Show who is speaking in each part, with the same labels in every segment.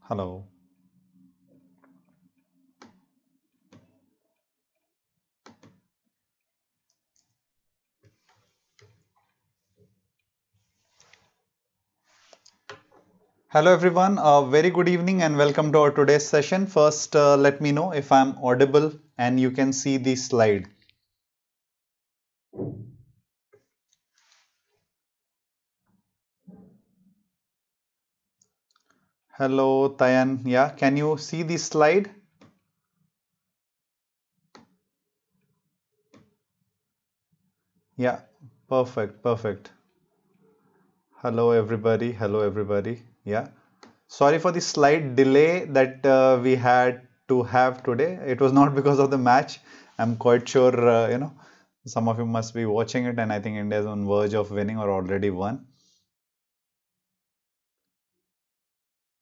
Speaker 1: Hello. Hello everyone, uh, very good evening and welcome to our today's session. First, uh, let me know if I'm audible and you can see the slide. Hello Tayan, yeah, can you see the slide? Yeah, perfect, perfect. Hello everybody, hello everybody, yeah. Sorry for the slight delay that uh, we had to have today. It was not because of the match. I'm quite sure, uh, you know, some of you must be watching it and I think India is on verge of winning or already won.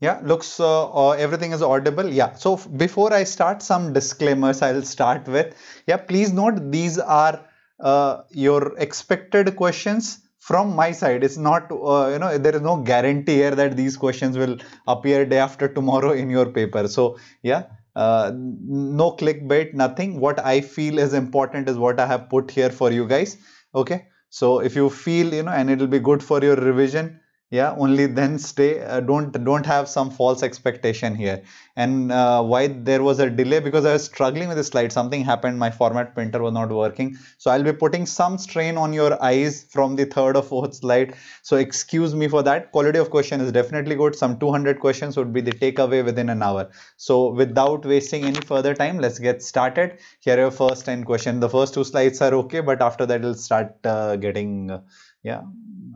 Speaker 1: Yeah, looks uh, uh, everything is audible. Yeah, so before I start, some disclaimers I'll start with. Yeah, please note these are uh, your expected questions from my side. It's not, uh, you know, there is no guarantee here that these questions will appear day after tomorrow in your paper. So, yeah, uh, no clickbait, nothing. What I feel is important is what I have put here for you guys. Okay, so if you feel, you know, and it'll be good for your revision yeah only then stay uh, don't don't have some false expectation here. And uh, why there was a delay? Because i was struggling with the slide. Something happened. My format printer was not working. So i'll be putting some strain on your eyes from the third or fourth slide. So excuse me for that. Quality of question is definitely good. Some 200 questions would be the takeaway within an hour. So without wasting any further time let's get started. Here are your first 10 question the first two slides are okay but after that it'll start uh, getting uh, yeah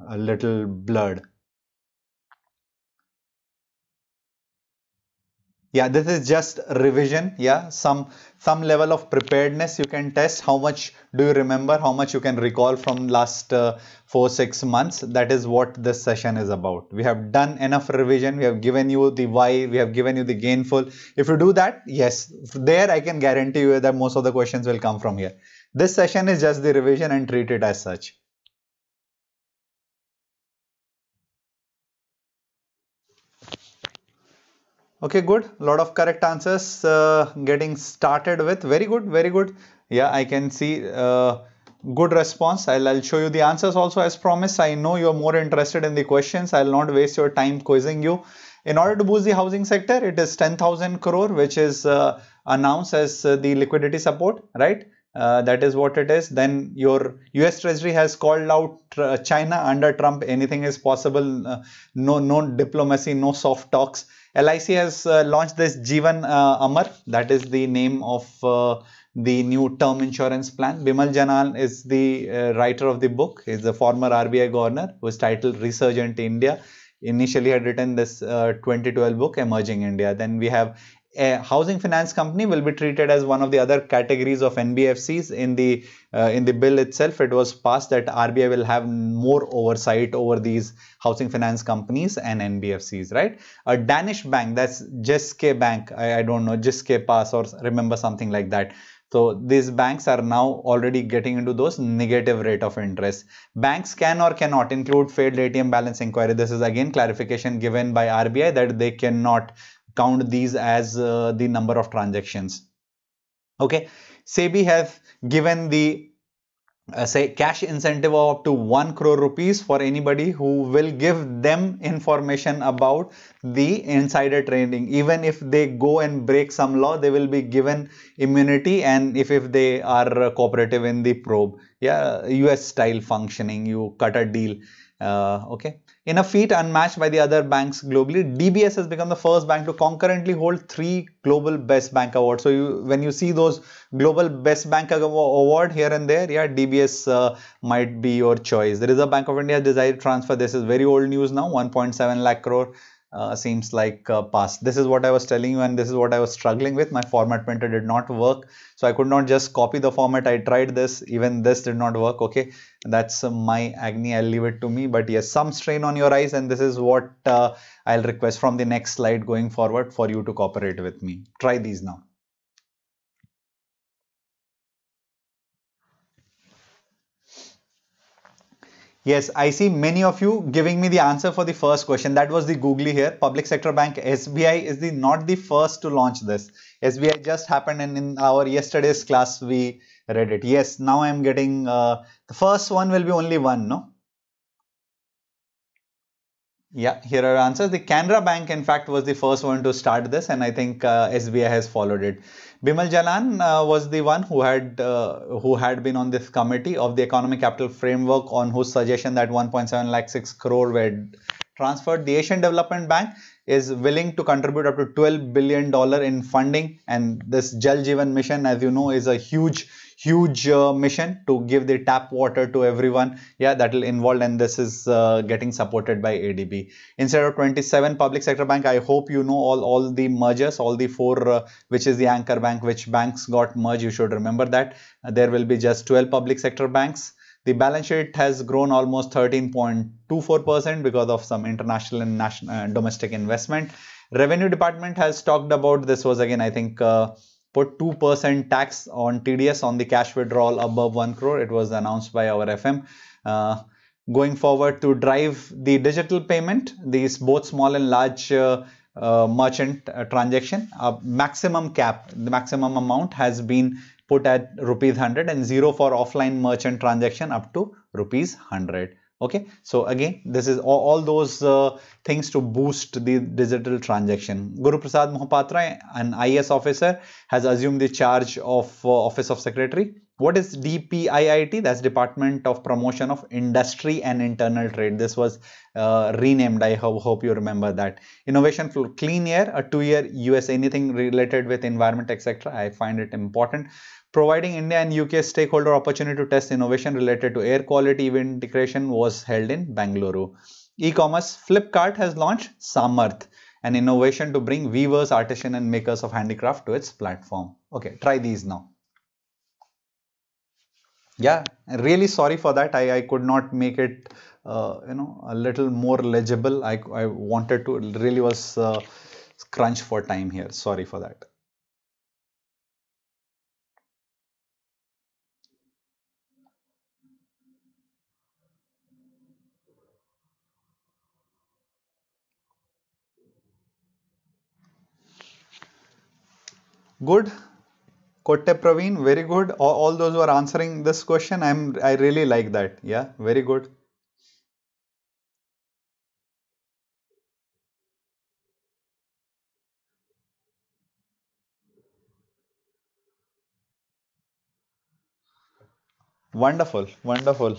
Speaker 1: a little blurred yeah this is just revision. Yeah some some level of preparedness you can test. How much do you remember? How much you can recall from last uh, four six months? That is what this session is about. We have done enough revision. We have given you the why. We have given you the gainful. If you do that yes there i can guarantee you that most of the questions will come from here. This session is just the revision and treat it as such Okay, good. A lot of correct answers uh, getting started with. Very good, very good. Yeah, I can see uh, good response. I'll, I'll show you the answers also as promised. I know you're more interested in the questions. I'll not waste your time quizzing you. In order to boost the housing sector, it is 10,000 crore, which is uh, announced as uh, the liquidity support, right? Uh, that is what it is. Then your US Treasury has called out uh, China under Trump. Anything is possible. Uh, no, no diplomacy, no soft talks. LIC has uh, launched this Jeevan uh, Amar. That is the name of uh, the new term insurance plan. Bimal Jalan is the writer of the book. He's the former RBI governor who is titled Resurgent India initially had written this uh, 2012 book emerging india then we have a housing finance company will be treated as one of the other categories of NBFCs in the uh, in the bill itself it was passed that RBI will have more oversight over these housing finance companies and NBFCs right a Danish bank that's Jyske Bank I, I don't know Jyske Pass or remember something like that so these banks are now already getting into those negative rate of interest. Banks can or cannot include failed ATM balance inquiry. This is again clarification given by RBI that they cannot count these as uh, the number of transactions. Okay, SEBI has given the uh, say cash incentive of up to 1 crore rupees for anybody who will give them information about the insider trading. Even if they go and break some law they will be given immunity. And if, if they are cooperative in the probe yeah us style functioning you cut a deal uh, okay in a feat unmatched by the other banks globally, DBS has become the first bank to concurrently hold three global best bank awards. So you, when you see those global best bank award here and there, yeah, DBS uh, might be your choice. The Reserve Bank of India decided to transfer. This is very old news now, 1.7 lakh crore uh, seems like uh, past. This is what I was telling you and this is what I was struggling with. My format printer did not work. So I could not just copy the format. I tried this. Even this did not work. Okay. That's my agony. I'll leave it to me. But yes, some strain on your eyes. And this is what uh, I'll request from the next slide going forward for you to cooperate with me. Try these now. Yes, I see many of you giving me the answer for the first question. That was the googly here. Public sector bank SBI is the not the first to launch this. SBI just happened and in our yesterday's class we read it. Yes, now I am getting uh, the first one will be only one, no? Yeah, here are answers. The Canara Bank, in fact, was the first one to start this, and I think uh, SBI has followed it. Bimal Jalan uh, was the one who had uh, who had been on this committee of the Economic Capital Framework, on whose suggestion that 1.7 lakh 6 crore were transferred. The Asian Development Bank is willing to contribute up to 12 billion dollar in funding, and this Jal Jeevan mission, as you know, is a huge huge uh, mission to give the tap water to everyone. Yeah that will involve and this is uh, getting supported by adb instead of 27 public sector bank i hope you know all all the mergers all the four uh, which is the anchor bank which banks got merged. You should remember that. There will be just 12 public sector banks. The balance sheet has grown almost 13.24% because of some international and national uh, domestic investment. Revenue department has talked about this was again i think uh, put 2% tax on TDS on the cash withdrawal above 1 crore. It was announced by our FM. Uh, going forward to drive the digital payment, these both small and large uh, uh, merchant uh, transaction, maximum cap, the maximum amount has been put at rupees 100 and zero for offline merchant transaction up to rupees 100 okay? So again this is all, all those uh, things to boost the digital transaction. Guru prasad mohapatra an IAS officer has assumed the charge of uh, office of secretary. What is dpiit that's department of promotion of industry and internal trade. This was uh, renamed. I ho hope you remember that. Innovation for clean air a two year us anything related with environment etc i find it important providing India and UK stakeholder opportunity to test innovation related to air quality event integration was held in Bangalore. E-commerce Flipkart has launched Samarth, an innovation to bring weavers, artisans and makers of handicraft to its platform. Okay, try these now. Yeah, really sorry for that. I, I could not make it, uh, you know, a little more legible. I, I wanted to, really was uh, crunch for time here. Sorry for that. Good. Kotte Praveen, very good. All, all those who are answering this question, I'm I really like that. Yeah, very good. Wonderful, wonderful.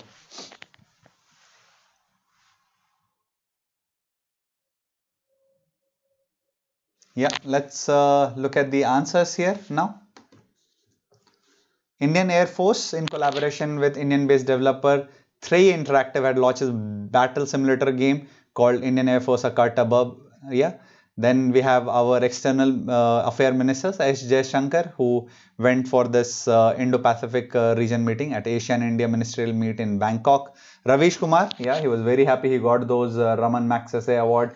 Speaker 1: Yeah, let's uh, look at the answers here now. Indian Air Force in collaboration with Indian-based developer 3 Interactive had launched a battle simulator game called Indian Air Force A Cut Above. Yeah. Then we have our external uh, affair ministers S. Jaishankar who went for this uh, Indo-Pacific uh, region meeting at ASEAN India ministerial meet in Bangkok. Ravish Kumar, yeah, he was very happy he got those uh, Ramon Magsaysay award.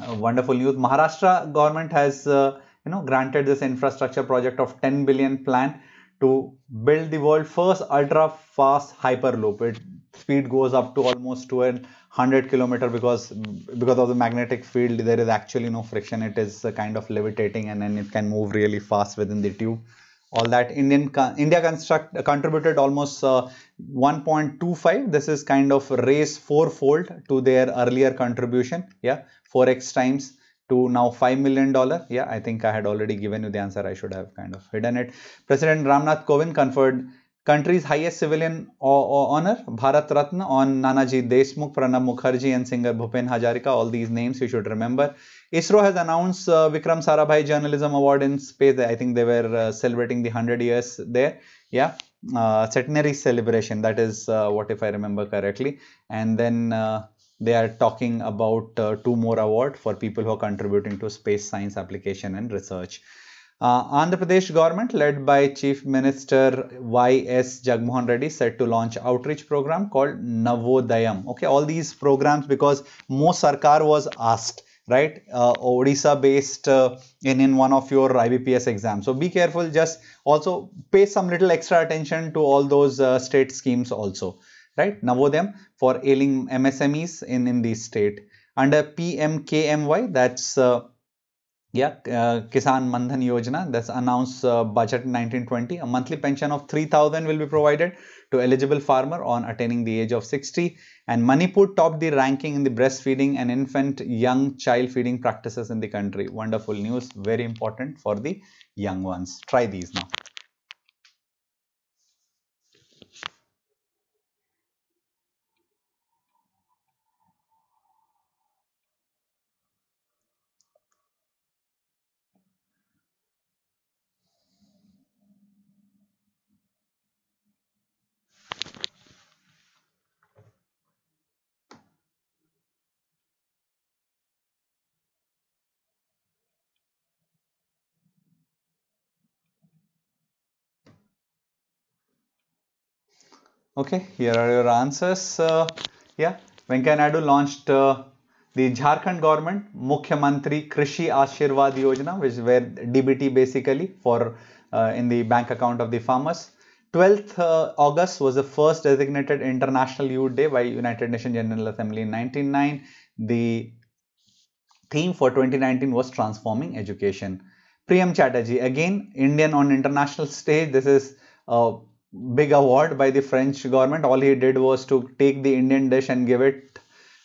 Speaker 1: Uh, uh, wonderful news. Maharashtra government has uh, you know granted this infrastructure project of 10 billion plan to build the world first ultra fast hyperloop. It speed goes up to almost 200 kilometer because because of the magnetic field there is actually no friction it is kind of levitating and then it can move really fast within the tube all that indian india construct contributed almost uh, 1.25 this is kind of raise fourfold to their earlier contribution yeah 4x times to now $5 million. Yeah, I think I had already given you the answer. I should have kind of hidden it. President Ramnath Kovind conferred country's highest civilian honor, Bharat Ratna, on Nanaji Deshmukh, Pranab Mukherjee and singer Bhupen Hazarika. All these names you should remember. ISRO has announced uh, Vikram Sarabhai Journalism Award in space. I think they were uh, celebrating the 100 years there. Yeah, uh, centenary celebration. That is uh, what if I remember correctly. And then uh, they are talking about uh, two more awards for people who are contributing to space science application and research. Uh, Andhra Pradesh government led by Chief Minister Y.S. Jagmohan Reddy set to launch outreach program called Navodayam. Okay, all these programs because Mo Sarkar was asked, right? Uh, Odisha based uh, in, in one of your IBPS exams. So be careful, just also pay some little extra attention to all those uh, state schemes also right? Navodayam for ailing MSMEs in, in the state. Under PMKMY, that's uh, yeah, uh, Kisan Mandhan Yojana, that's announced uh, budget 1920. A monthly pension of 3000 will be provided to eligible farmer on attaining the age of 60. And Manipur topped the ranking in the breastfeeding and infant young child feeding practices in the country. Wonderful news, very important for the young ones. Try these now. Okay, here are your answers. Uh, yeah, Venkaiah Naidu launched uh, the Jharkhand government Mukhyamantri Krishi Ashirwad Yojana, which were DBT basically for uh, in the bank account of the farmers. 12th uh, August was the first designated International Youth Day by United Nations General Assembly in 1999. The theme for 2019 was transforming education. Priyam Chatterjee, again Indian on international stage. This is uh, big award by the French government. All he did was to take the Indian dish and give it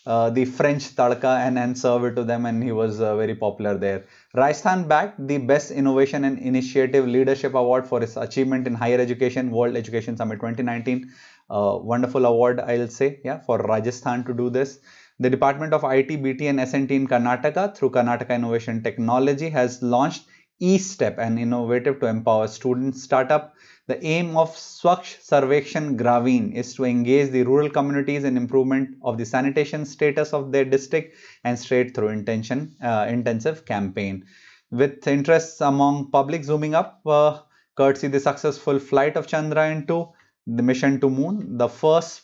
Speaker 1: uh, the French tadka and, and serve it to them and he was uh, very popular there. Rajasthan bagged the Best Innovation and Initiative Leadership Award for its achievement in higher education, World Education Summit 2019. Uh, wonderful award, I'll say, yeah, for Rajasthan to do this. The Department of IT, BT and SNT in Karnataka through Karnataka Innovation Technology has launched E-Step, an innovative to empower student startup the aim of Swachh Sarvekshan Grameen is to engage the rural communities in improvement of the sanitation status of their district and straight through intention, uh, intensive campaign. With interests among public zooming up, uh, courtesy the successful flight of Chandrayaan 2, the mission to moon, the first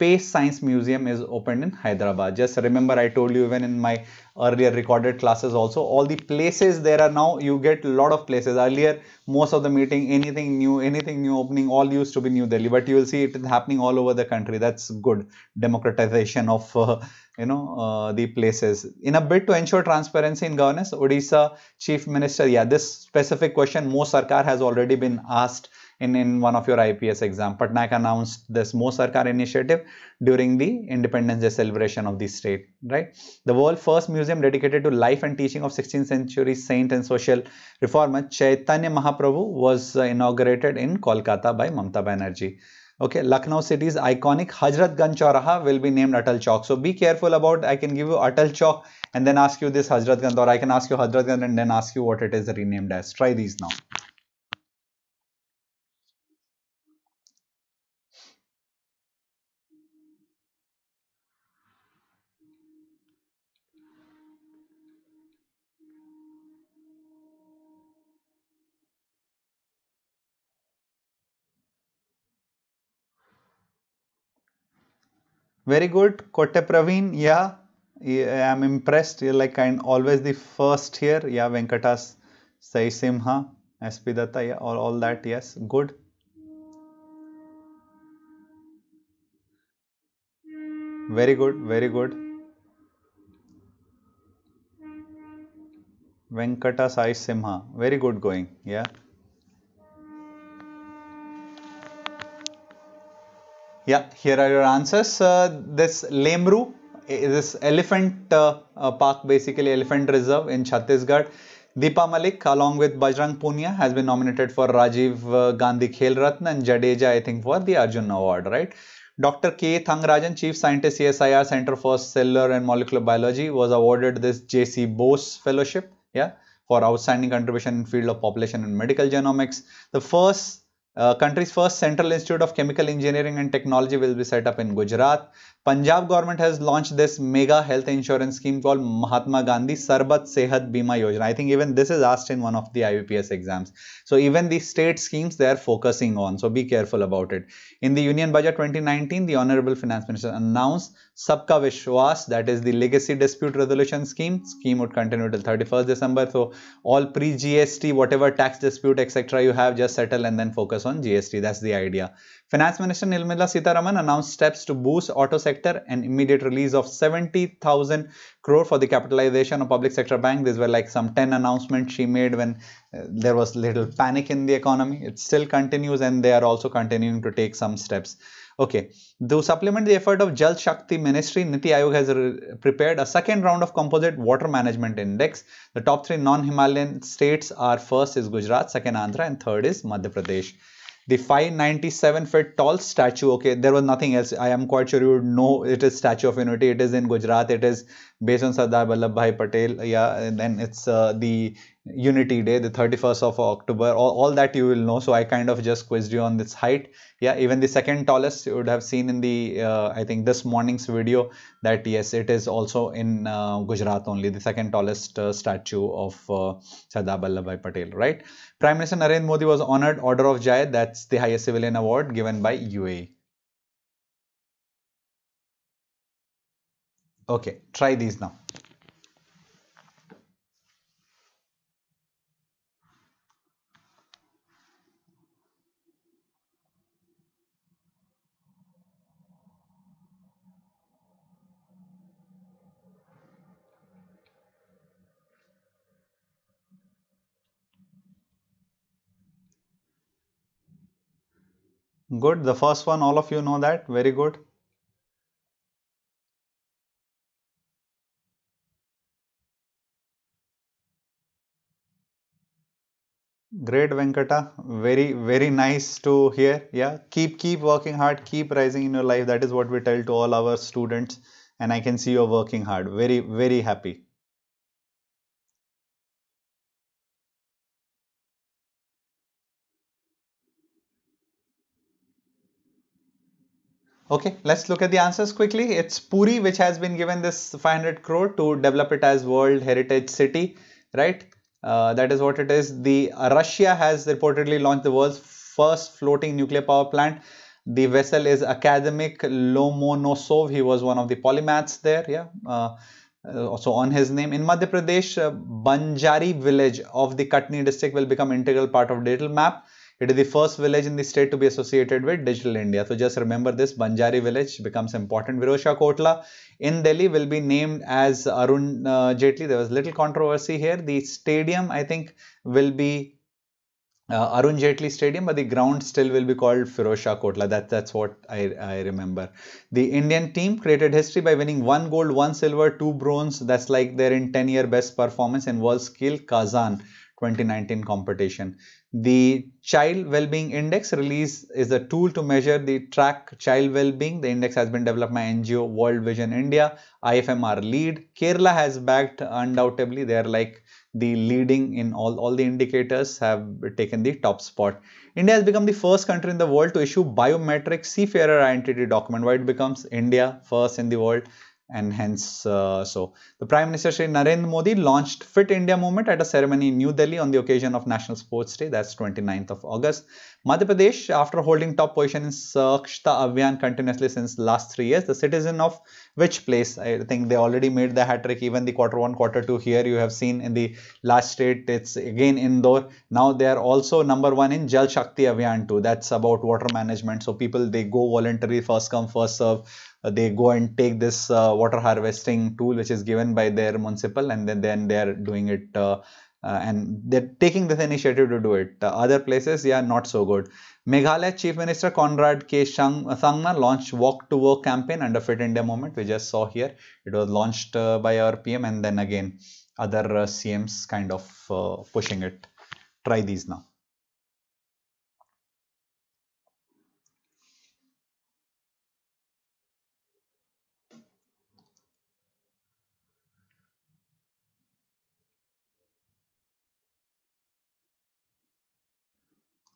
Speaker 1: Space Science Museum is opened in Hyderabad. Just remember I told you even in my earlier recorded classes also all the places there are now you get a lot of places. Earlier most of the meeting anything new anything new opening all used to be New Delhi but you will see it is happening all over the country. That's good. Democratization of uh, you know uh, the places. In a bid to ensure transparency in governance Odisha chief minister yeah this specific question Mo Sarkar has already been asked in, in one of your IPS exam. Patnaik announced this Mo Sarkar initiative during the Independence Day celebration of the state, right? The world first museum dedicated to life and teaching of 16th century saint and social reformer Chaitanya Mahaprabhu was uh, inaugurated in Kolkata by Mamta Banerjee. Okay, Lucknow city's iconic Hajrat Hazratganj Chauraha will be named Atal Chowk. So be careful about, I can give you Atal Chowk and then ask you this Hajrat Hazratganj or I can ask you Hajrat Hazratganj and then ask you what it is renamed as. Try these now. Very good. Kotte Praveen, yeah, I'm impressed. You're like kind always the first here. Yeah, Venkatas Sai Simha, SP Datta, yeah, all, all that, yes, good. Very good, very good. Venkata Sai Simha, very good going, yeah. Yeah, here are your answers. Uh, this Lemru, eh, this elephant uh, uh, park, basically elephant reserve in Chhattisgarh. Deepa Malik along with Bajrang Punia has been nominated for Rajiv uh, Gandhi Khel Ratna and Jadeja I think for the Arjun Award, right? Dr. K. Thangarajan, Chief Scientist CSIR Center for Cellular and Molecular Biology was awarded this J.C. Bose Fellowship, yeah, for outstanding contribution in field of population and medical genomics. The first uh, country's first Central Institute of Chemical Engineering and Technology will be set up in Gujarat. Punjab government has launched this mega health insurance scheme called Mahatma Gandhi Sarbat Sehat Bima Yojana. I think even this is asked in one of the IBPS exams. So even the state schemes they are focusing on. So be careful about it. In the Union Budget 2019, the Honorable Finance Minister announced Sabka Vishwas, that is the legacy dispute resolution scheme. Scheme would continue till 31st December. So all pre-GST, whatever tax dispute, etc. you have, just settle and then focus on GST. That's the idea. Finance Minister Nirmala Sitharaman announced steps to boost auto sector and immediate release of 70,000 crore for the capitalization of public sector bank. These were like some 10 announcements she made when uh, there was little panic in the economy. It still continues and they are also continuing to take some steps. Okay, to supplement the effort of Jal Shakti Ministry, Niti Aayog has prepared a second round of composite water management index. The top three non-Himalayan states are first is Gujarat, second Andhra and third is Madhya Pradesh the 597 feet tall statue okay there was nothing else. I am quite sure you would know it is statue of unity. It is in gujarat. It is based on sardar vallabhbhai patel. Yeah and then it's uh, the unity day the 31st of october all, all that you will know. So i kind of just quizzed you on this height. Yeah even the second tallest you would have seen in the uh, i think this morning's video that yes it is also in uh, gujarat only the second tallest uh, statue of uh, sardar vallabhbhai patel right? Prime minister narendra modi was honored order of Zayed that's the highest civilian award given by uae okay try these now Good. The first one, all of you know that. Very good. Great Venkata. Very, very nice to hear. Yeah. Keep, keep working hard. Keep rising in your life. That is what we tell to all our students. And I can see you're working hard. Very, very happy. Okay, let's look at the answers quickly. It's Puri which has been given this 500 crore to develop it as World Heritage City, right? Uh, that is what it is. The uh, Russia has reportedly launched the world's first floating nuclear power plant. The vessel is Akademik Lomonosov. He was one of the polymaths there. Yeah. Uh, uh so on his name in Madhya Pradesh, uh, Banjari village of the Katni district will become integral part of digital map. It is the first village in the state to be associated with Digital India. So just remember this Banjari village becomes important. Firozshah Kotla in Delhi will be named as Arun uh, Jaitley. There was little controversy here. The stadium I think will be uh, Arun Jaitley Stadium, but the ground still will be called Firozshah Kotla. That, that's what I, I remember. The Indian team created history by winning one gold, one silver, two bronze. That's like their in 10 year best performance in World Skill Kazan 2019 competition. The Child Wellbeing Index release is a tool to measure the track child well-being. The index has been developed by NGO World Vision India. IFMR lead. Kerala has backed undoubtedly. They are like the leading in all, all the indicators have taken the top spot. India has become the first country in the world to issue biometric seafarer identity document. Why it becomes India first in the world? And hence uh, so the prime minister Shri Narendra Modi launched fit india movement at a ceremony in new delhi on the occasion of national sports day. That's 29th of august madhya pradesh after holding top position in Swachhta Abhiyan continuously since last 3 years the citizen of which place? I think they already made the hat trick even the quarter 1 quarter 2 here you have seen in the last state it's again Indore now they are also number 1 in Jal Shakti too. That's about water management. So people they go voluntary first come first serve. Uh, they go and take this uh, water harvesting tool which is given by their municipal and then, then they are doing it uh, uh, and they're taking this initiative to do it. Uh, other places, yeah, not so good. Meghalaya Chief Minister Conrad K. Sangma launched Walk to Work campaign under Fit India Movement. We just saw here. It was launched uh, by our PM and then again other CMs kind of pushing it. Try these now.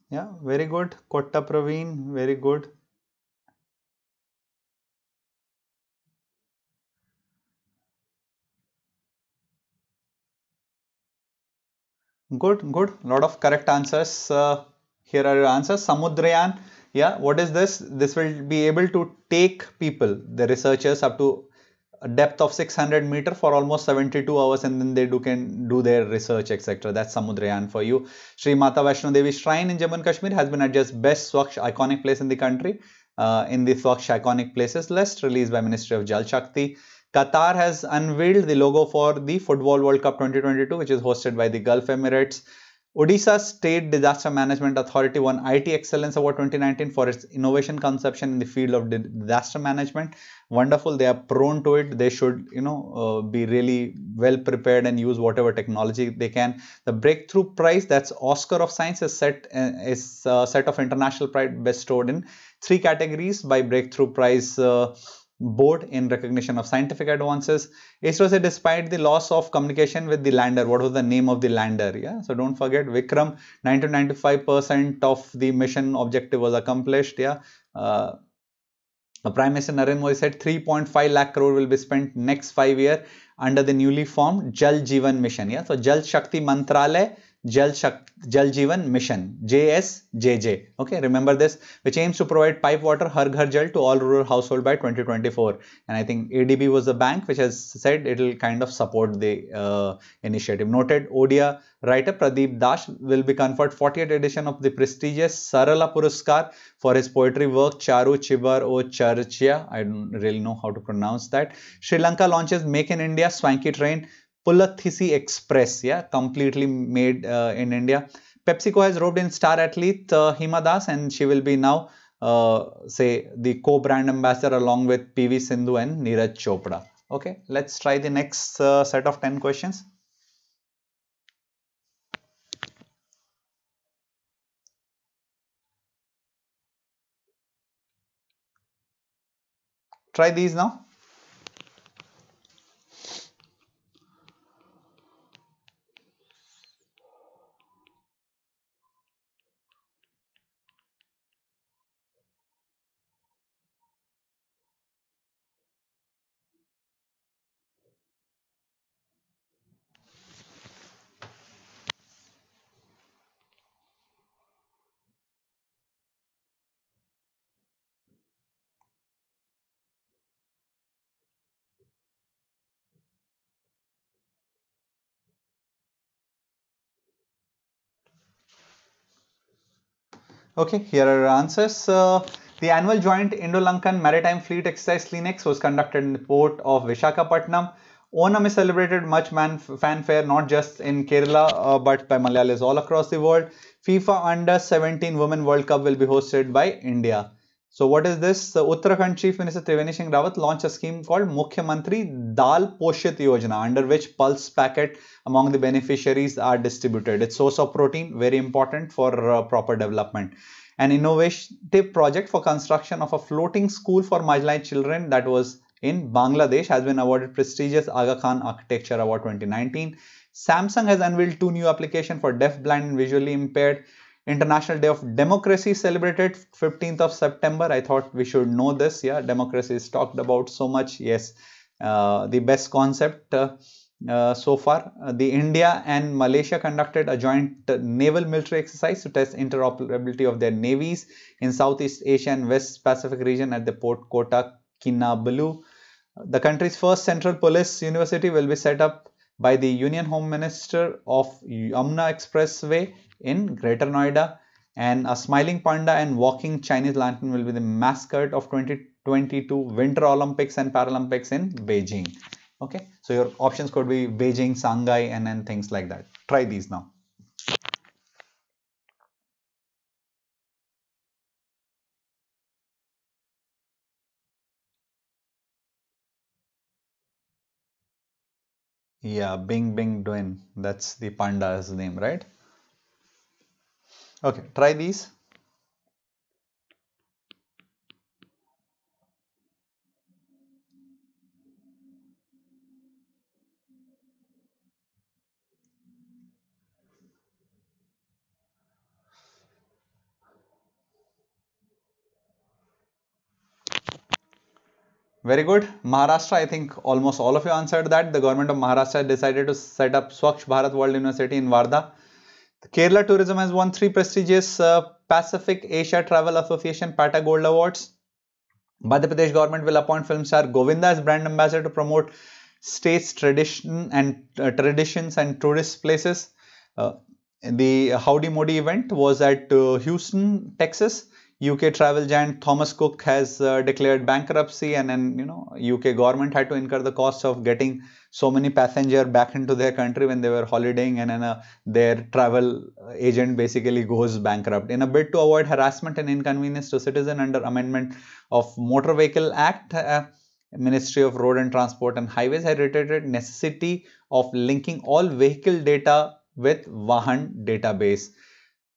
Speaker 1: Yeah, very good. Kotta Praveen, very good. Good, good. Lot of correct answers. Uh, here are your answers. Samudrayan. Yeah, what is this? This will be able to take people, the researchers up to a depth of 600 meter for almost 72 hours and then they do can do their research etc that's samudrayan for you. Sri Mata Vaishno Devi shrine in Jammu and Kashmir has been adjudged best Swachh iconic place in the country uh, in the Swachh iconic places list released by Ministry of Jal Shakti. Qatar has unveiled the logo for the Football World Cup 2022 which is hosted by the Gulf Emirates Odisha State Disaster Management Authority won IT Excellence Award 2019 for its innovation conception in the field of disaster management. Wonderful. They are prone to it. They should, you know, uh, be really well prepared and use whatever technology they can. The Breakthrough Prize, that's Oscar of Science, is set uh, is a set of international prize bestowed in three categories by Breakthrough Prize. Uh, board in recognition of scientific advances. ISRO said despite the loss of communication with the lander, what was the name of the lander? Yeah, so don't forget Vikram, 90-95% of the mission objective was accomplished. Yeah, uh, Prime Minister Narendra Modi said 3.5 lakh crore will be spent next five year under the newly formed Jal Jeevan mission. Yeah, so Jal Shakti Mantralaya Jal, Shak Jal Jeevan Mission, JSJJ. Okay, remember this, which aims to provide pipe water Har Ghar Jal to all rural household by 2024. And I think ADB was the bank which has said it will kind of support the uh, initiative. Noted Odia writer Pradeep Das will be conferred 40th edition of the prestigious Sarala Puraskar for his poetry work Charu Chibar O Charchya. I don't really know how to pronounce that. Sri Lanka launches Make in India swanky train Pulathisi Express, yeah, completely made uh, in India. PepsiCo has roped in star athlete uh, Hima Das and she will be now, uh, say, the co-brand ambassador along with PV Sindhu and Neeraj Chopra. Okay, let's try the next uh, set of 10 questions. Try these now. Okay, here are answers. Uh, the annual joint Indo-Lankan Maritime Fleet Exercise SLINEX was conducted in the port of Vishakhapatnam. Onam is celebrated much fanfare not just in Kerala uh, but by Malayalis all across the world. FIFA Under 17 Women World Cup will be hosted by India. So what is this? The Uttarakhand Chief Minister Trivendra Singh Rawat launched a scheme called Mukhyamantri Dal Poshit Yojana under which pulse packet among the beneficiaries are distributed. It's source of protein, very important for uh, proper development. An innovative project for construction of a floating school for marginalized children that was in Bangladesh has been awarded prestigious Aga Khan Architecture Award 2019. Samsung has unveiled two new applications for deaf, blind and visually impaired International Day of Democracy celebrated 15th of September. I thought we should know this. Yeah, democracy is talked about so much. Yes, uh, the best concept uh, uh, so far. Uh, the India and Malaysia conducted a joint naval military exercise to test interoperability of their navies in Southeast Asia and West Pacific region at the port Kota Kinabalu. The country's first central police university will be set up by the Union Home Minister of Yamuna Expressway in Greater Noida and a smiling panda and walking Chinese lantern will be the mascot of 2022 Winter Olympics and Paralympics in Beijing. Okay, so your options could be Beijing, Shanghai and then things like that. Try these now. Yeah, Bing Bing Duin. That's the panda's name, right? Okay, try these. Very good. Maharashtra, I think almost all of you answered that. The government of Maharashtra decided to set up Swachh Bharat World University in Wardha Kerala Tourism has won three prestigious uh, Pacific Asia Travel Association PATA Gold Awards. Madhya Pradesh government will appoint film star Govinda as brand ambassador to promote state's tradition and uh, traditions and tourist places. Uh, the Howdy Modi event was at uh, Houston, Texas. UK travel giant Thomas Cook has uh, declared bankruptcy, and then you know UK government had to incur the cost of getting so many passenger back into their country when they were holidaying, and then uh, their travel agent basically goes bankrupt. In a bid to avoid harassment and inconvenience to citizen under amendment of Motor Vehicle Act. Uh, Ministry of Road and Transport and Highways had reiterated necessity of linking all vehicle data with Vahan database.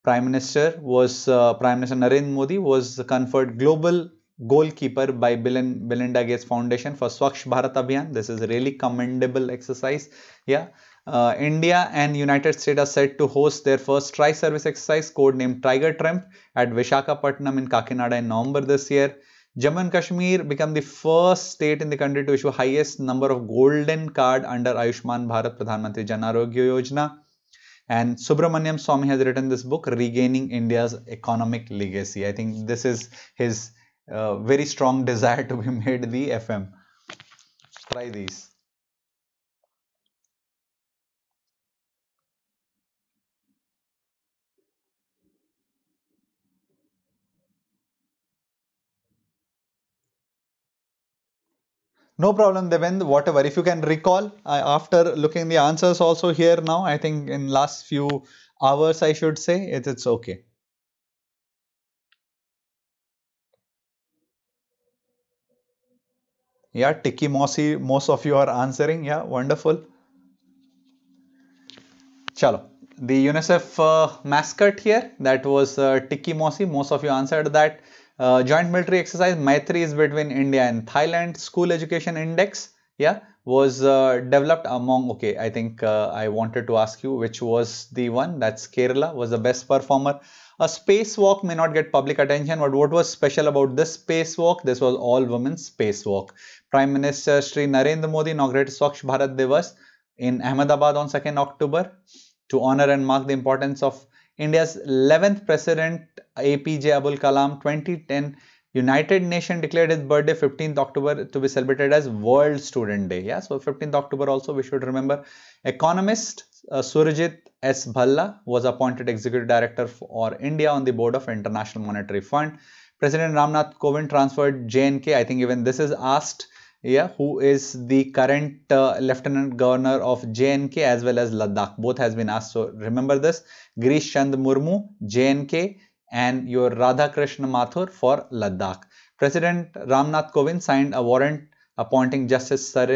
Speaker 1: Prime Minister was uh, Prime Minister Narendra Modi was conferred global goalkeeper by Bill and Melinda Gates Foundation for Swachh Bharat Abhiyan. This is a really commendable exercise. Yeah. Uh, India and United States are set to host their first tri-service exercise codenamed Tiger Triumph at Vishakhapatnam in Kakinada in November this year. Jammu and Kashmir become the first state in the country to issue highest number of golden card under Ayushman Bharat Pradhan Mantri Jan Arogya Yojana. And Subramaniam Swamy has written this book, Regaining India's Economic Legacy. I think this is his uh, very strong desire to be made the FM. Try these. No problem, Devend, whatever. If you can recall, uh, after looking the answers also here now, I think in last few hours, I should say, it, it's okay. Yeah, Tiki Mossy, most of you are answering. Yeah, wonderful. Chalo. The UNICEF uh, mascot here, that was uh, Tiki Mossy. Most of you answered that. Uh, joint military exercise Maitri is between India and Thailand. School education index, yeah, was uh, developed among, okay, I think uh, I wanted to ask you which was the one, that's Kerala, was the best performer. A spacewalk may not get public attention, but what was special about this spacewalk? This was all women spacewalk. Prime Minister Sri Narendra Modi inaugurated Swachh Bharat Divas in Ahmedabad on 2nd October to honor and mark the importance of India's 11th President APJ Abul Kalam 2010 United Nations declared his birthday 15th October to be celebrated as World Student Day. Yeah, so 15th October also we should remember. Economist uh, Surajit S. Bhalla was appointed Executive Director for India on the board of International Monetary Fund. President Ramnath Kovind transferred JNK. I think even this is asked yeah, who is the current uh, Lieutenant Governor of JNK as well as Ladakh. Both has been asked. So remember this, Girish Chand Murmu, JNK and your Radha Krishna Mathur for Ladakh. President Ramnath Kovind signed a warrant appointing Justice uh,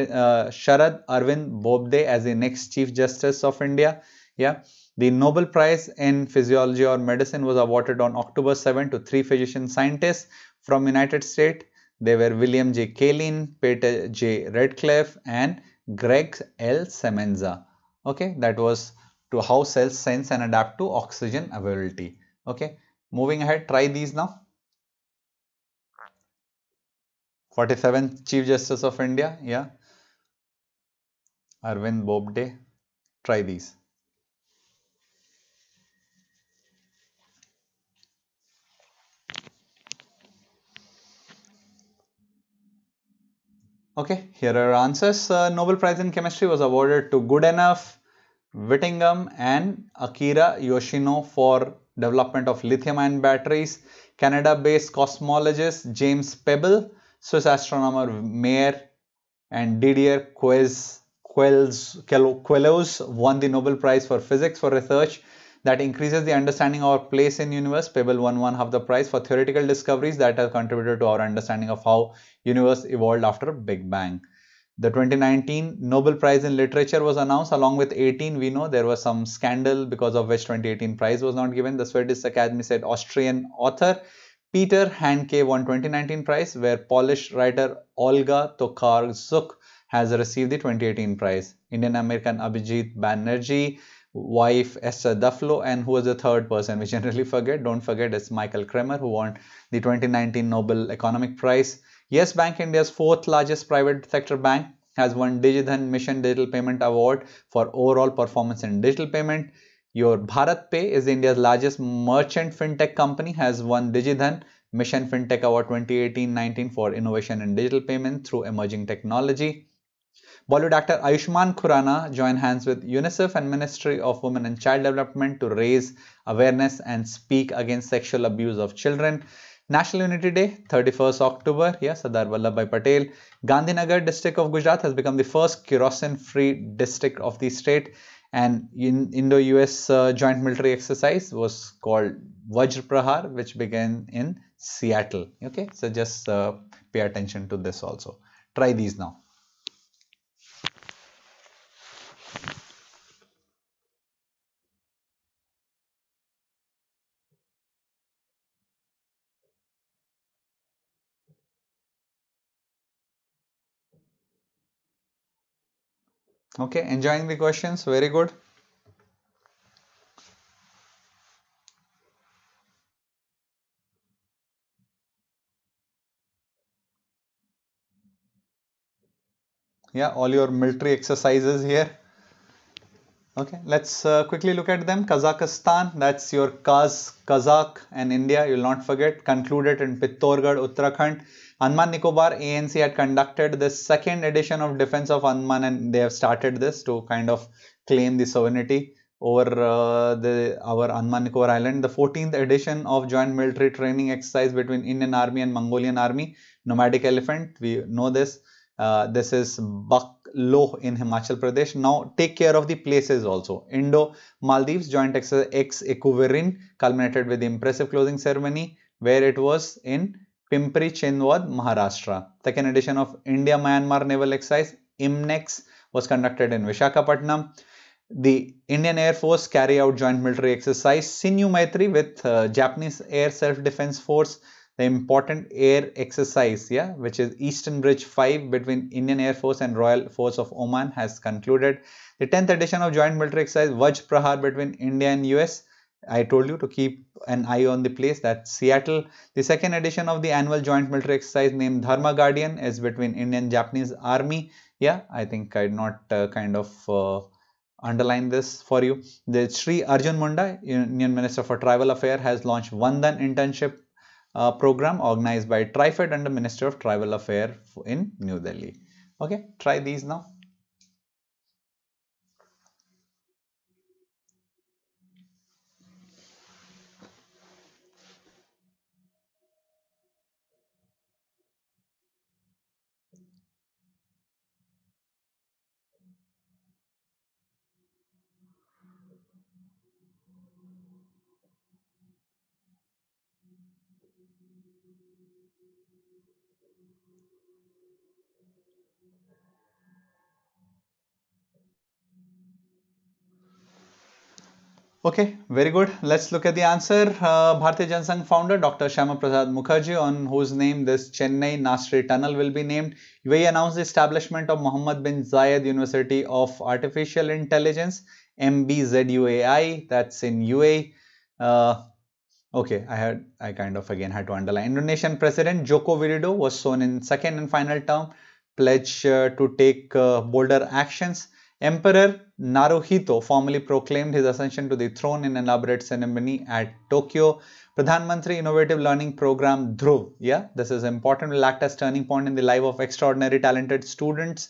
Speaker 1: Sharad Arvind Bobde as the next Chief Justice of India. Yeah. The Nobel Prize in Physiology or Medicine was awarded on October 7 to three physician scientists from United States they were William J. Kaelin, Peter J. Ratcliffe, and Gregg L. Semenza. Okay, that was to how cells sense and adapt to oxygen availability. Okay, moving ahead, try these now. 47th Chief Justice of India, yeah. Arvind Bobde, try these. Okay, here are answers. Uh, Nobel Prize in Chemistry was awarded to Goodenough, Whittingham and Akira Yoshino for development of lithium-ion batteries. Canada-based cosmologist James Peebles, Swiss astronomer Meyer and Didier Queloz won the Nobel Prize for Physics for research that increases the understanding of our place in universe. Peebles won one half the prize for theoretical discoveries that have contributed to our understanding of how universe evolved after Big Bang. The 2019 Nobel Prize in Literature was announced along with 18. We know there was some scandal because of which 2018 prize was not given. The Swedish Academy said Austrian author Peter Handke won 2019 prize where Polish writer Olga Tokarczuk has received the 2018 prize. Indian American Abhijit Banerjee wife Esther Duflo and who was the third person? We generally forget. Don't forget it's Michael Kremer who won the 2019 Nobel Economic Prize. Yes Bank India's fourth largest private sector bank has won Digidhan Mission Digital Payment Award for overall performance in digital payment. Your BharatPe is India's largest merchant fintech company has won Digidhan Mission FinTech Award 2018-19 for innovation in digital payment through emerging technology. Bollywood actor Ayushmann Khurrana joined hands with UNICEF and Ministry of Women and Child Development to raise awareness and speak against sexual abuse of children. National Unity Day, 31st October, yeah, Sardar Vallabhbhai Patel. Gandhinagar district of Gujarat has become the first kerosene-free district of the state and in Indo-US uh, joint military exercise was called Vajra Prahar which began in Seattle. Okay, so just uh, pay attention to this also. Try these now. Okay, enjoying the questions, very good. Yeah, all your military exercises here. Okay, let's uh, quickly look at them. Kazakhstan, that's your Kaz, Kazakh and India, you'll not forget, concluded in Pithoragarh, Uttarakhand. Andaman Nicobar ANC had conducted the second edition of Defense of Andaman and they have started this to kind of claim the sovereignty over uh, the our Andaman Nicobar Island. The 14th edition of joint military training exercise between Indian Army and Mongolian Army, Nomadic Elephant, we know this. Uh, this is Bakloh in Himachal Pradesh. Now take care of the places also. Indo Maldives joint exercise ex Ekuverin culminated with the impressive closing ceremony where it was in Pimpri Chinchwad, Maharashtra. Second edition of India-Myanmar Naval Exercise, IMNEX, was conducted in Vishakhapatnam. The Indian Air Force carry out joint military exercise Shinyuu Maitri with uh, Japanese Air Self-Defense Force. The important air exercise, yeah, which is Eastern Bridge 5 between Indian Air Force and Royal Force of Oman has concluded. The 10th edition of joint military exercise Vajra Prahar between India and US I told you to keep an eye on the place that Seattle. The second edition of the annual joint military exercise named Dharma Guardian is between Indian Japanese Army. Yeah, I think I did not uh, kind of uh, underline this for you. The Sri Arjun Munda, Union Minister for Tribal Affairs, has launched Van Dhan internship uh, program organized by TriFed under Minister of Tribal Affairs in New Delhi. Okay, try these now. Okay, very good. Let's look at the answer. Uh, Bharatiya Janasangh founder Dr. Shyama Prasad Mukherjee, on whose name this Chenani Nashri Tunnel will be named. UAE announced the establishment of Mohammed bin Zayed University of Artificial Intelligence, MBZUAI, that's in UAE. Uh, okay, I had I kind of again had to underline. Indonesian President Joko Widodo was shown in second and final term, pledge uh, to take uh, bolder actions. Emperor Naruhito formally proclaimed his ascension to the throne in an elaborate ceremony at Tokyo. Pradhan Mantri Innovative Learning Program Dhruv, yeah, this is important, will act as turning point in the life of extraordinary talented students.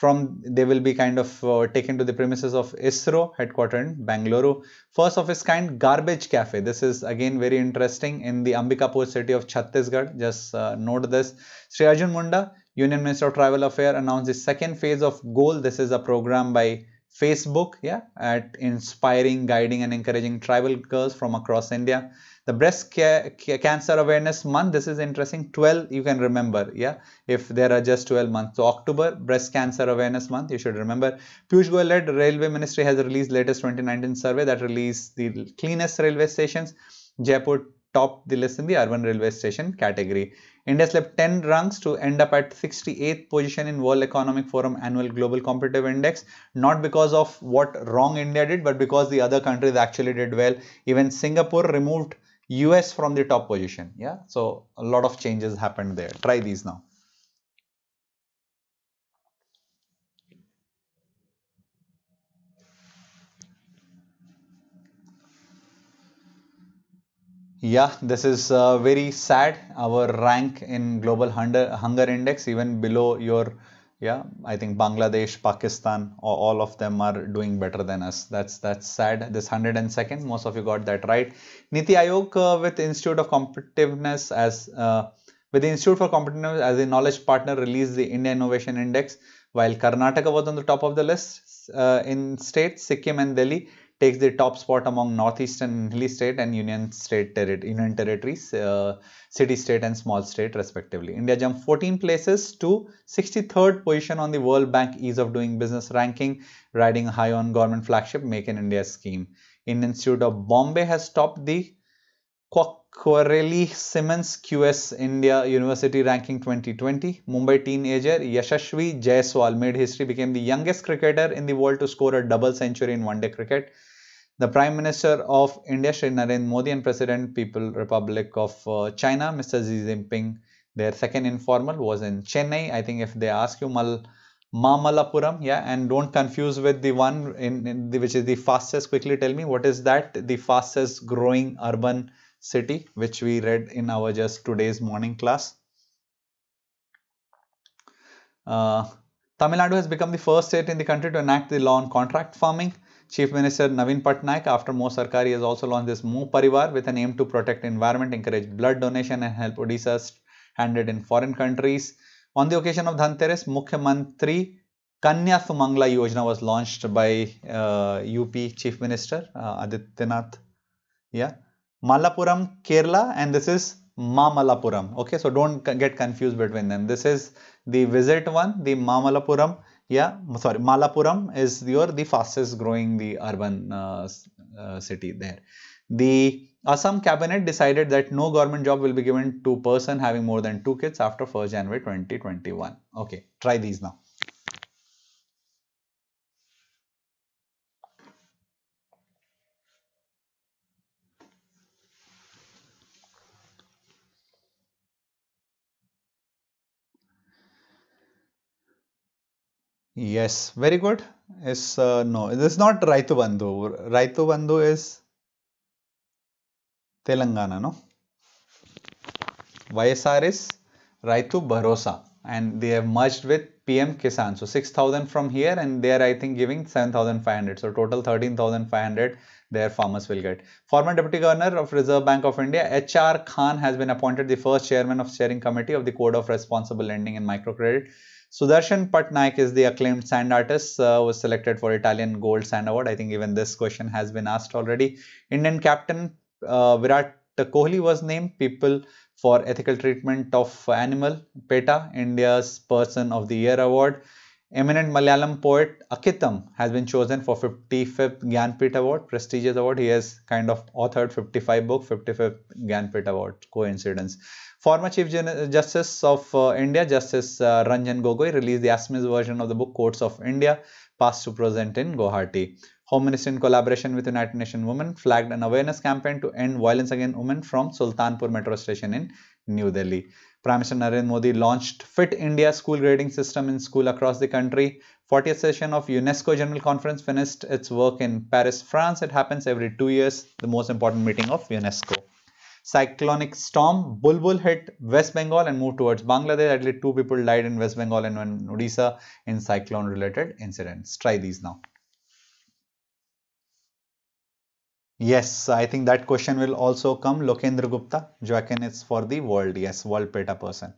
Speaker 1: From they will be kind of uh, taken to the premises of ISRO headquartered in Bangalore. First of its kind, Garbage Cafe. This is again very interesting in the Ambikapur city of Chhattisgarh. Just uh, note this. Sri Arjun Munda Union Minister of Tribal Affairs announced the second phase of GOAL. This is a program by Facebook, yeah, at inspiring, guiding and encouraging tribal girls from across India. The Breast ca Cancer Awareness Month, this is interesting, 12, you can remember, yeah, if there are just 12 months. So October, Breast Cancer Awareness Month, you should remember. Piyush Goyal-led Railway Ministry has released latest 2019 survey that released the cleanest railway stations. Jaipur topped the list in the urban railway station category. India slipped 10 ranks to end up at 68th position in World Economic Forum Annual Global Competitive Index. Not because of what wrong India did, but because the other countries actually did well. Even Singapore removed US from the top position. Yeah, so a lot of changes happened there. Try these now. Yeah, this is uh, very sad. Our rank in global hunger, hunger index, even below your, yeah, I think Bangladesh, Pakistan, all of them are doing better than us. That's that's sad. This 102nd, most of you got that right. Niti Aayog uh, with Institute of Competitiveness as uh, with the Institute for Competitiveness as a knowledge partner released the India Innovation Index. While Karnataka was on the top of the list uh, in states, Sikkim and Delhi takes the top spot among northeastern hilly state and union state terri union territories, uh, city state and small state respectively. India jumped 14 places to 63rd position on the World Bank Ease of Doing Business ranking, riding high on government flagship Make in India scheme. Indian Institute of Bombay has topped the Quacquarelli Symonds QS India University ranking 2020. Mumbai teenager Yashasvi Jaiswal made history, became the youngest cricketer in the world to score a double century in one day cricket. The Prime Minister of India, Shri Narendra Modi, and President People Republic of uh, China, Mr. Xi Jinping, their second informal was in Chennai. I think if they ask you Mal Mamalapuram, yeah, and don't confuse with the one in, in the, which is the fastest. Quickly tell me what is that? The fastest growing urban city, which we read in our just today's morning class. Uh, Tamil Nadu has become the first state in the country to enact the law on contract farming. Chief Minister Navin Patnaik, after Mo Sarkari, has also launched this Mo Parivar with an aim to protect environment, encourage blood donation and help Odisha handed in foreign countries. On the occasion of Dhanteras, Mukhyamantri Kanya Sumangla Yojana was launched by uh, UP Chief Minister uh, Adityanath. Yeah. Malappuram, Kerala and this is Mamalapuram. Okay, so don't get confused between them. This is the visit one, the Mamalapuram yeah sorry malappuram is your the fastest growing the urban uh, uh, city there. The assam cabinet decided that no government job will be given to person having more than two kids after 1st january 2021 okay try these now Yes, very good. Is uh, no, this is not Rythu Bandhu. Rythu Bandhu is Telangana, no? YSR is Rythu Bharosa and they have merged with PM Kisan. So 6,000 from here and they are I think giving 7,500. So total 13,500 their farmers will get. Former Deputy Governor of Reserve Bank of India, H.R. Khan has been appointed the first chairman of steering committee of the Code of Responsible Lending and Microcredit. Sudarshan Patnaik is the acclaimed sand artist, uh, was selected for Italian Gold Sand Award. I think even this question has been asked already. Indian captain uh, Virat Kohli was named People for Ethical Treatment of Animal, PETA, India's Person of the Year Award. Eminent Malayalam poet Akkitham has been chosen for 55th Gyanpith Award, prestigious award. He has kind of authored 55 book, 55th Gyanpith Award, coincidence. Former Chief Justice of uh, India, Justice uh, Ranjan Gogoi, released the Assamese version of the book Courts of India, past to present in Guwahati. Home Minister in collaboration with United Nations Women flagged an awareness campaign to end violence against women from Sultanpur metro station in New Delhi. Prime Minister Narendra Modi launched Fit India school grading system in school across the country. 40th session of UNESCO General Conference finished its work in Paris, France. It happens every two years, the most important meeting of UNESCO cyclonic storm Bulbul hit West Bengal and moved towards Bangladesh. At least two people died in West Bengal and in Odisha in cyclone related incidents. Try these now. Yes, I think that question will also come. Lokendra Gupta, Joaquin is for the world. Yes, world PETA person.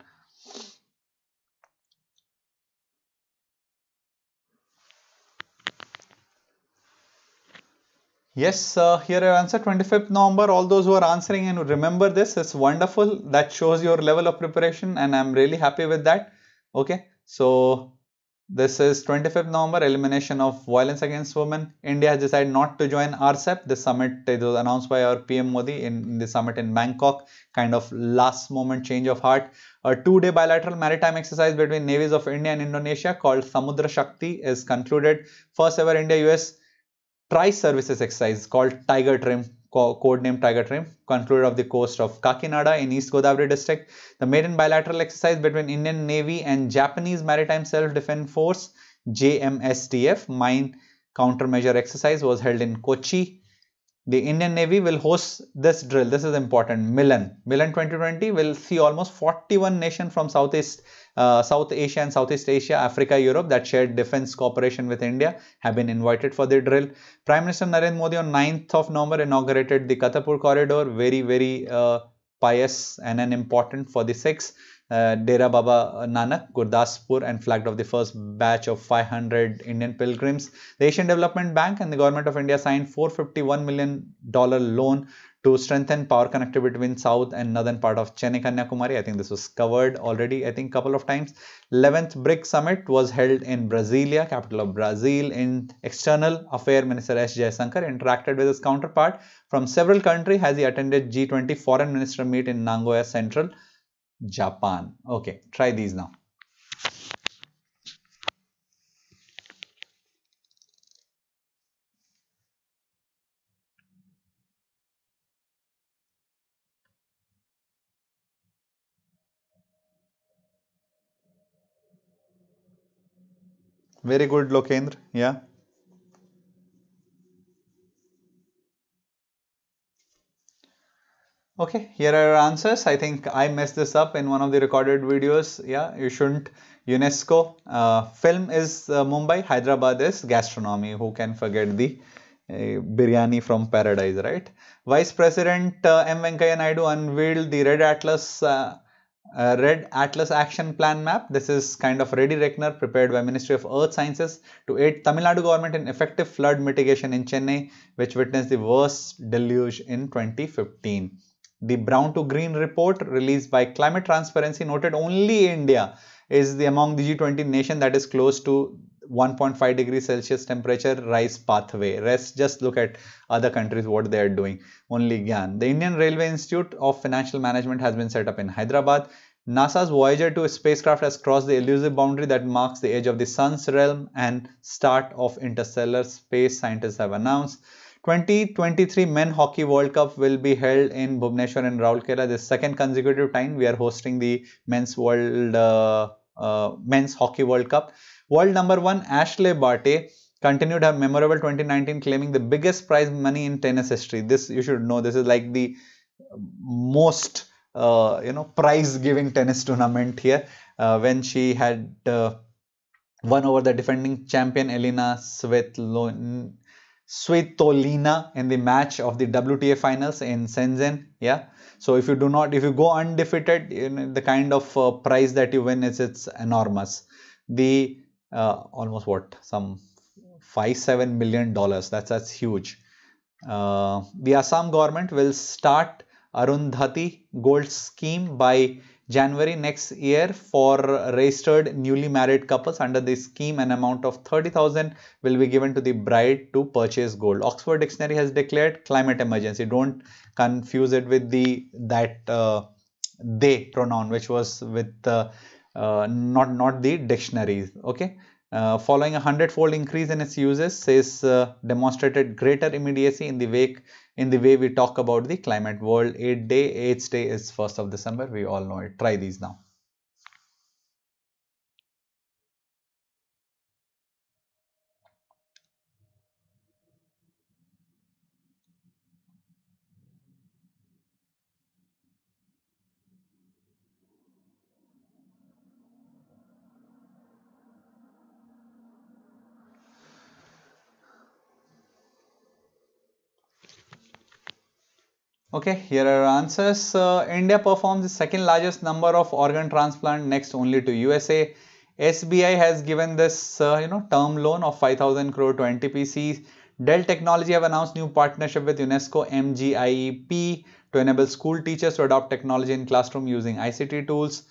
Speaker 1: Yes, uh, here I answer 25th November. All those who are answering and remember this, it's wonderful. That shows your level of preparation and I'm really happy with that. Okay, so this is 25th November, elimination of violence against women. India has decided not to join RCEP. The summit it was announced by our PM Modi in, in the summit in Bangkok. Kind of last moment change of heart. A two-day bilateral maritime exercise between navies of India and Indonesia called Samudra Shakti is concluded. First ever India-US tri-services exercise called Tiger Triumph, code name Tiger Triumph, concluded off the coast of Kakinada in East Godavari district. The maiden bilateral exercise between Indian Navy and Japanese Maritime Self-Defense Force JMSDF mine countermeasure exercise was held in Kochi. the Indian Navy will host this drill. This is important. Milan. Milan 2020 will see almost 41 nations from Southeast, uh, South Asia and Southeast Asia, Africa, Europe that shared defense cooperation with India have been invited for the drill. Prime Minister Narendra Modi on 9th of November inaugurated the Kartarpur corridor. Very, very uh, pious and an important for the Sikhs uh, Dera Baba Nanak, Gurdaspur and flagged off the first batch of 500 Indian pilgrims. The Asian Development Bank and the Government of India signed $451 million loan to strengthen power connectivity between south and northern part of Chennai Kanyakumari. I think this was covered already, I think couple of times. 11th BRIC summit was held in Brasilia, capital of Brazil. In External Affair Minister S. Jaishankar interacted with his counterpart from several countries as he attended G20 foreign minister meet in Nagoya Central Japan. Okay, try these now. Very good, Lokendra. Yeah. Okay, here are your answers. I think I messed this up in one of the recorded videos. Yeah, you shouldn't. UNESCO. Uh, film is uh, Mumbai, Hyderabad is gastronomy. Who can forget the uh, biryani from paradise, right? Vice President uh, M. Venkaiah Naidu unveiled the Red Atlas uh, Red Atlas Action Plan map. This is kind of ready reckoner prepared by Ministry of Earth Sciences to aid Tamil Nadu government in effective flood mitigation in Chennai, which witnessed the worst deluge in 2015. The brown to green report released by Climate Transparency noted only India is the among the G20 nation that is close to 1.5 degrees Celsius temperature rise pathway. Rest just look at other countries what they are doing. Only GAN. The Indian Railway Institute of Financial Management has been set up in Hyderabad. NASA's Voyager 2 spacecraft has crossed the elusive boundary that marks the edge of the sun's realm and start of interstellar space scientists have announced. 2023 Men Hockey World Cup will be held in Bhubaneswar and Rourkela. The second consecutive time we are hosting the Men's World uh, uh, Men's Hockey World Cup. World number one Ashleigh Barty continued her memorable 2019 claiming the biggest prize money in tennis history. This you should know. This is like the most uh, you know prize giving tennis tournament here uh, when she had uh, won over the defending champion Elina Svitolina Svitolina in the match of the WTA finals in Shenzhen. Yeah. So if you do not, if you go undefeated, you know, the kind of uh, prize that you win is it's enormous. The uh, almost what some five seven million dollars. That's that's huge. Uh, the Assam government will start Arundhati Gold Scheme by January next year for registered newly married couples under this scheme an amount of 30,000 will be given to the bride to purchase gold. Oxford Dictionary has declared climate emergency. Don't confuse it with the that uh, they pronoun which was with uh, uh, not not the dictionaries. Okay. Uh, following a hundredfold increase in its uses, says uh, demonstrated greater immediacy in the wake in the way we talk about the climate world 8 day 8th day is 1st of december we all know it try these now Okay, here are answers. Uh, India performs the second largest number of organ transplant next only to USA. SBI has given this uh, you know term loan of 5000 crore to NTPC. Dell Technology have announced new partnership with UNESCO MGIEP to enable school teachers to adopt technology in classroom using ICT tools.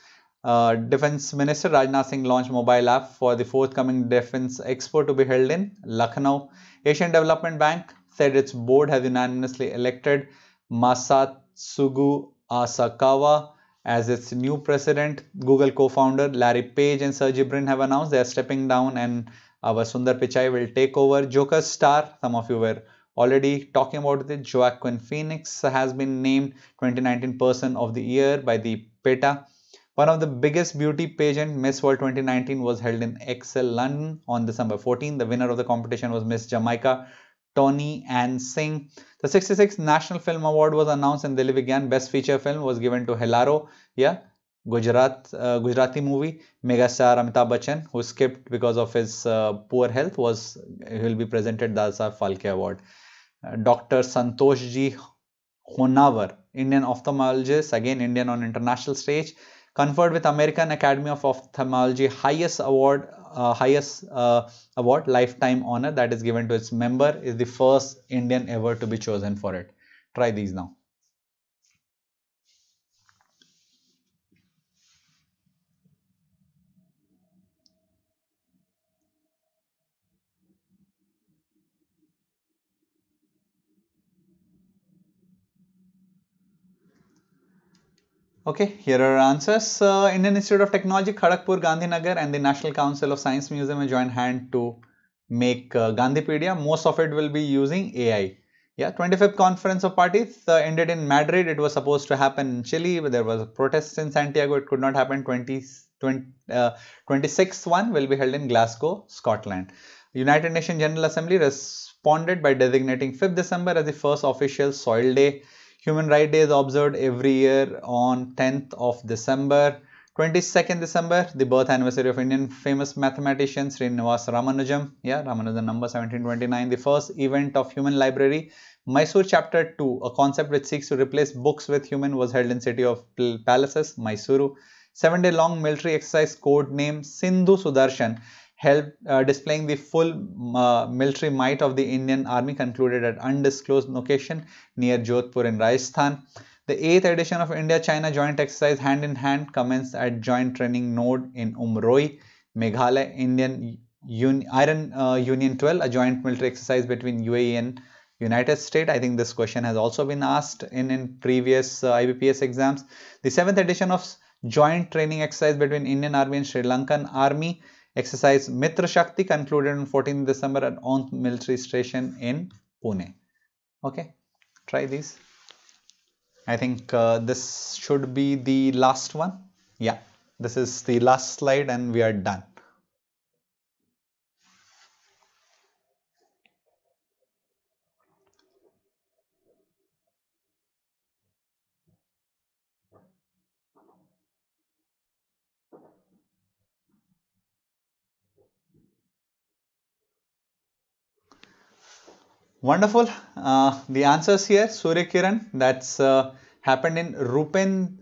Speaker 1: Uh, Defense Minister Rajnath Singh launched mobile app for the forthcoming Defense Expo to be held in Lucknow. Asian Development Bank said its board has unanimously elected Masatsugu Asakawa as its new president. Google co-founder Larry Page and Sergey Brin have announced they are stepping down and our Sundar Pichai will take over. Joker star, some of you were already talking about it. Joaquin Phoenix has been named 2019 Person of the Year by the PETA. One of the biggest beauty pageant, Miss World 2019, was held in Excel, London on December 14. The winner of the competition was Miss Jamaica Toni Ann Singh. The 66th National Film Award was announced in Delhi Vigyan. Best feature film was given to Hellaro. Yeah, Gujarat uh, Gujarati movie. Megastar Amitabh Bachchan, who skipped because of his uh, poor health, was he will be presented Dada Phalke Award. Uh, Dr. Santosh G. Honavar, Indian ophthalmologist, again Indian on international stage, conferred with American Academy of Ophthalmology highest award, uh, highest uh, award, lifetime honor that is given to its member, is the first Indian ever to be chosen for it. Try these now. Okay, here are answers. Uh, Indian Institute of Technology, Kharagpur, Gandhinagar and the National Council of Science Museum joined hand to make uh, Gandhipedia. Most of it will be using AI. Yeah, 25th Conference of Parties uh, ended in Madrid. It was supposed to happen in Chile, but there was a protest in Santiago. It could not happen. 20, 20, uh, 26th one will be held in Glasgow, Scotland. United Nations General Assembly responded by designating 5th December as the first official soil day. Human Rights Day is observed every year on 10th of December. 22nd December, the birth anniversary of Indian famous mathematician Srinivas Ramanujam. Yeah, Ramanujan number 1729. The first event of Human Library, Mysore Chapter 2, a concept which seeks to replace books with human was held in city of Palaces, Mysuru. Seven day long military exercise code name Sindhu Sudarshan helped uh, displaying the full uh, military might of the Indian army concluded at undisclosed location near Jodhpur in Rajasthan. The 8th edition of India-China joint exercise hand in hand commenced at joint training node in Umroi, Meghalaya, Indian Un Iron uh, Union 12, a joint military exercise between UAE and United States. I think this question has also been asked in, in previous uh, IBPS exams. The 7th edition of joint training exercise between Indian Army and Sri Lankan Army Exercise Mitra Shakti concluded on 14th December at Aundh military station in Pune. Okay, try these. I think uh, this should be the last one. Yeah, this is the last slide and we are done. Wonderful. Uh, the answers here, Surya Kiran, that's uh, happened in Rupen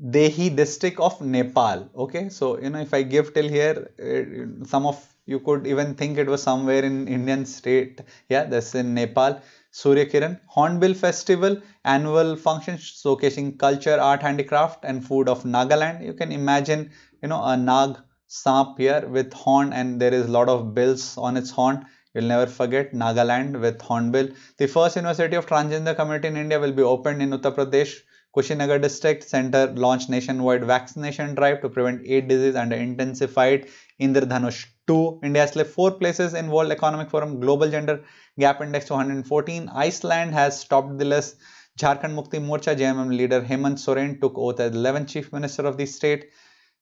Speaker 1: Dehi district of Nepal. Okay, so you know if I give till here, uh, some of you could even think it was somewhere in Indian state. Yeah, that's in Nepal. Surya Kiran Hornbill Festival annual function showcasing culture, art, handicraft, and food of Nagaland. You can imagine, you know, a Nag Samp here with horn, and there is a lot of bills on its horn You'll never forget Nagaland with Hornbill. The first University of Transgender Community in India will be opened in Uttar Pradesh. Kushinagar District Center launched nationwide vaccination drive to prevent AIDS disease and intensified Indradhanush 2. India has left four places in World Economic Forum Global Gender Gap Index 214. Iceland has topped the list. Jharkhand Mukti Morcha JMM leader Hemant Soren took oath as 11th Chief Minister of the state.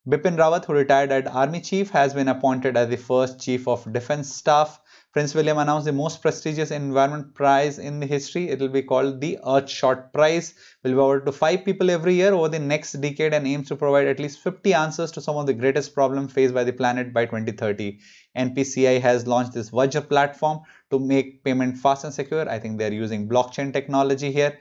Speaker 1: Bipin Rawat, who retired as Army Chief, has been appointed as the first Chief of Defence Staff. Prince William announced the most prestigious environment prize in the history. It will be called the Earthshot Prize. Will be awarded to five people every year over the next decade and aims to provide at least 50 answers to some of the greatest problems faced by the planet by 2030. NPCI has launched this Vajra platform to make payment fast and secure. I think they are using blockchain technology here.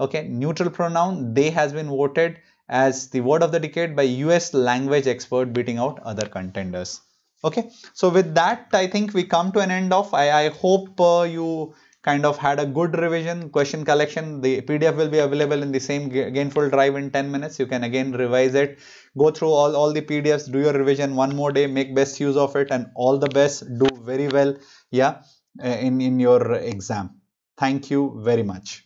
Speaker 1: Okay, neutral pronoun, they has been voted as the word of the decade by US language expert beating out other contenders okay. So with that i think we come to an end of. I, I hope uh, you kind of had a good revision question collection. The pdf will be available in the same gainful drive in 10 minutes. You can again revise it. Go through all all the pdfs do your revision one more day make best use of it and all the best. Do very well yeah uh, in in your exam. Thank you very much